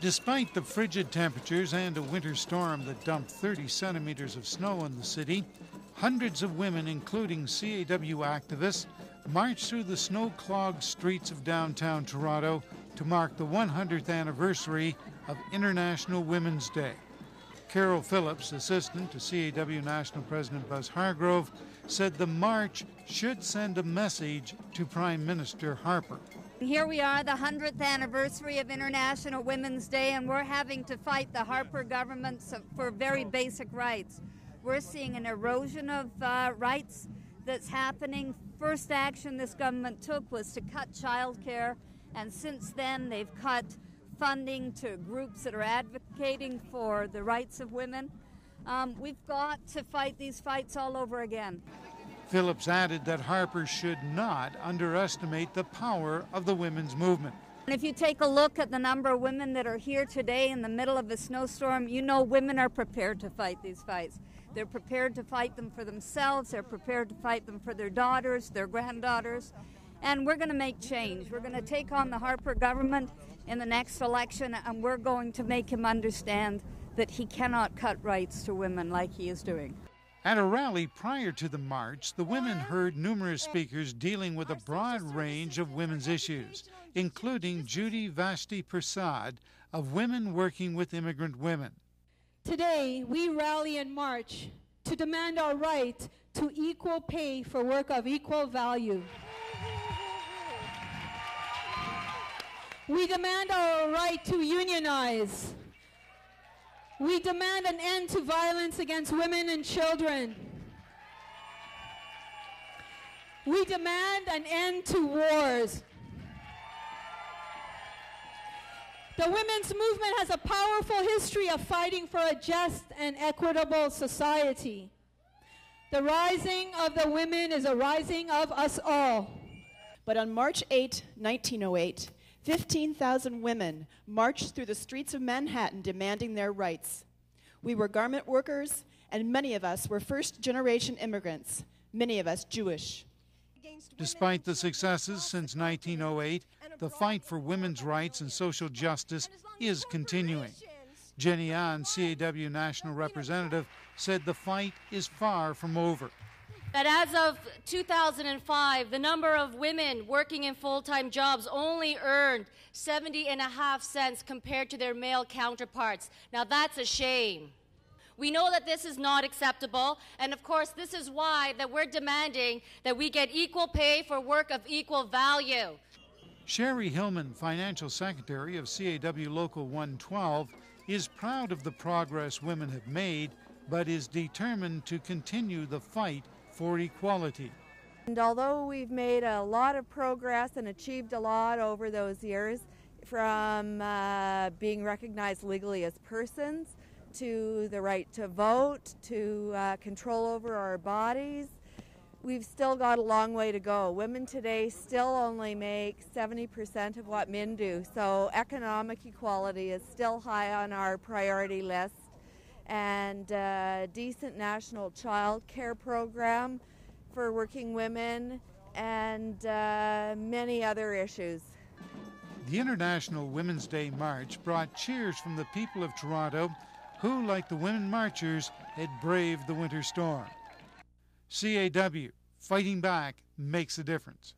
Despite the frigid temperatures and a winter storm that dumped 30 centimeters of snow in the city, hundreds of women, including CAW activists, marched through the snow clogged streets of downtown Toronto to mark the 100th anniversary of International Women's Day. Carol Phillips, assistant to CAW National President Buzz Hargrove, said the march should send a message to Prime Minister Harper. Here we are, the 100th anniversary of International Women's Day, and we're having to fight the Harper government for very basic rights. We're seeing an erosion of uh, rights that's happening. First action this government took was to cut childcare, and since then they've cut funding to groups that are advocating for the rights of women. Um, we've got to fight these fights all over again. Phillips added that Harper should not underestimate the power of the women's movement. And if you take a look at the number of women that are here today in the middle of a snowstorm, you know women are prepared to fight these fights. They're prepared to fight them for themselves, they're prepared to fight them for their daughters, their granddaughters. And we're going to make change. We're going to take on the Harper government in the next election, and we're going to make him understand that he cannot cut rights to women like he is doing. At a rally prior to the march, the women heard numerous speakers dealing with a broad range of women's issues, including Judy Vashti Persad of Women Working with Immigrant Women. Today, we rally and march to demand our right to equal pay for work of equal value. We demand our right to unionize. We demand an end to violence against women and children. We demand an end to wars. The women's movement has a powerful history of fighting for a just and equitable society. The rising of the women is a rising of us all. But on March 8, 1908, 15,000 women marched through the streets of Manhattan demanding their rights. We were garment workers, and many of us were first generation immigrants, many of us Jewish. Despite the successes since 1908, the fight for women's rights and social justice is continuing. Jenny Ahn, CAW National Representative, said the fight is far from over that as of 2005, the number of women working in full time jobs only earned 70 and a half cents compared to their male counterparts. Now, that's a shame. We know that this is not acceptable, and of course, this is why that we're demanding that we get equal pay for work of equal value. Sherry Hillman, Financial Secretary of CAW Local 112, is proud of the progress women have made, but is determined to continue the fight for equality. And although we've made a lot of progress and achieved a lot over those years, from uh, being recognized legally as persons to the right to vote to uh, control over our bodies, we've still got a long way to go. Women today still only make 70% of what men do, so economic equality is still high on our priority list and a decent national child care program for working women and uh, many other issues. The International Women's Day March brought cheers from the people of Toronto who, like the women marchers, had braved the winter storm. CAW, fighting back makes a difference.